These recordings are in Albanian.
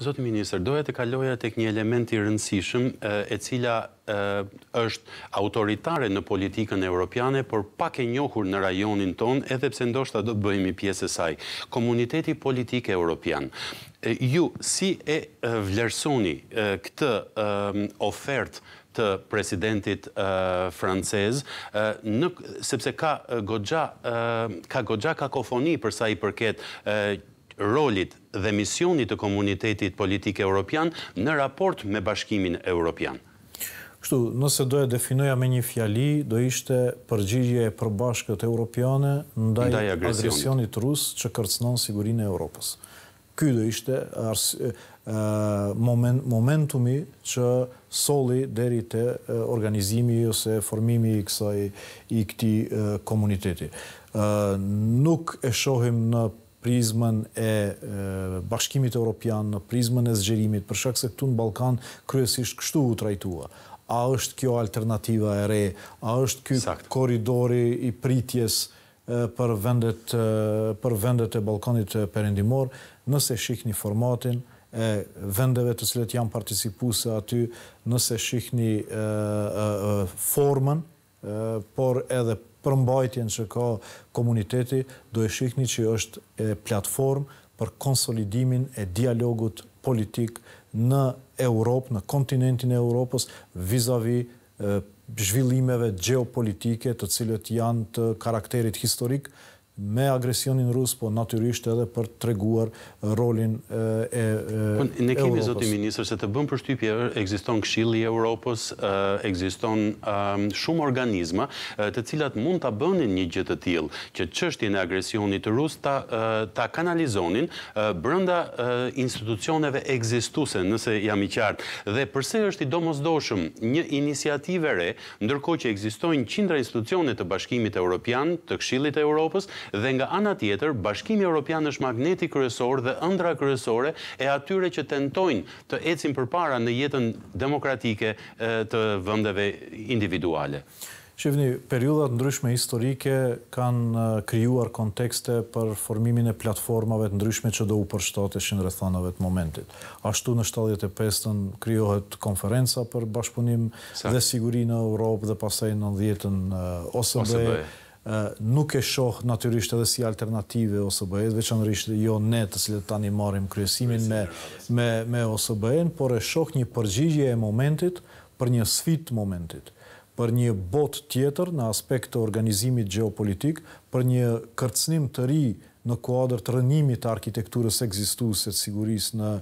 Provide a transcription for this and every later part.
Zoti ministër, doja të kaloja tek një element i rëndësishëm, e cila është autoritare në politikën europiane, por pak e njohur në rajonin tonë, edhe pse ndoshta do të bëhemi pjesë e saj, komuniteti politik europian. Ju si e vlerësoni këtë ofertë të presidentit francez, sepse ka goxha ka goxha kakofoni për sa i përket rolit dhe misionit të Komunitetit Politik Europian në raport me Bashkimin Europian. Kështu, nëse do e definoja me një fjali, do ishte përgjigje e përbashkët europiane ndaj agresionit rus që kërcënon sigurinë e Europës. Ky do ishte momentumi që solli deri te organizimi ose formimi i kësaj i këtij komuniteti. Nuk e shohim në prizmën e Bashkimit Europian, në prizmën e zgjerimit, për shkak se këtu në Ballkan kryesisht kështu u trajtua. A është kjo alternativa e re, a është ky korridori i pritjes për vendet për vendet e Ballkanit Perëndimor, nëse shihni formatin e vendeve të cilët janë participuese aty, nëse shihni formën, por edhe përmbajtjen që ka komuniteti, do e shihni që është platformë për konsolidimin e dialogut politik në Europë, në kontinentin e Europës, vizavi zhvillimeve gjeopolitike të cilët janë të karakterit historik, me agresionin rus po natyrisht edhe për të treguar rolin e Europës. Po ne kemi zoti ministër se të bën përshtypje ekziston Këshilli i Europës, ekziston shumë organizma të cilat mund ta bënin një gjë të tillë, që çështjen e agresionit rus ta ta kanalizonin brenda institucioneve ekzistuese nëse jam i qartë dhe përse është i domosdoshëm një iniciativë e re Ndërkohë që ekzistojnë qindra institucione të Bashkimit Europian, të Këshillit të Europës dhe nga ana tjetër, Bashkimi Europian është magneti kryesor dhe ëndrra kryesore e atyre që tentojnë të ecin përpara në jetën demokratike të vendeve individuale. Shihni, periudha të ndryshme historike kanë krijuar kontekste për formimin e platformave të ndryshme që do u përshtateshin rrethanave të momentit. Ashtu në shtatëdhjetë e pesën krijohet Konferenca për Bashkëpunim dhe siguri në Europë dhe pastaj në nëntëdhjetën OSBE nuk e shoh natyrisht edhe si alternative OSBE-së, veçanërisht jo ne të cilët tani marrim kryesimin me OSBE-në, por e shoh një përgjigje e momentit për një sfidë të momentit, për një botë tjetër në aspekt të organizimit gjeopolitik, për një kërcënim të ri në kuadër të rrënimit të arkitekturës ekzistuese të sigurisë në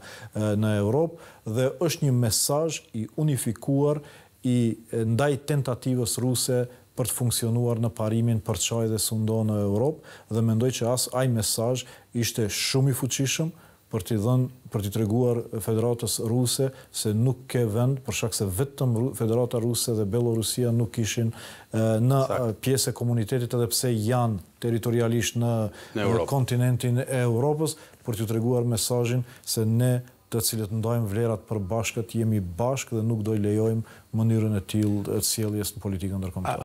në Evropë dhe është një mesazh i unifikuar i ndaj tentativës ruse për të funksionuar në parimin përçaj dhe sundo në Evropë dhe mendoj që as ai mesazh ishte shumë i fuqishëm për t'i dhënë për t'i treguar Federatës Ruse se nuk ke vend për shkak se vetëm Federata Ruse dhe Bellorusia nuk ishin në pjesë e komunitetit edhe pse janë territorialisht në kontinentin e Europës për t'ju treguar mesazhin se ne të cilët ndajmë vlerat përbashkët jemi bashkë dhe nuk do lejojmë mënyrën e tillë të sjelljes në politikën ndërkombëtare.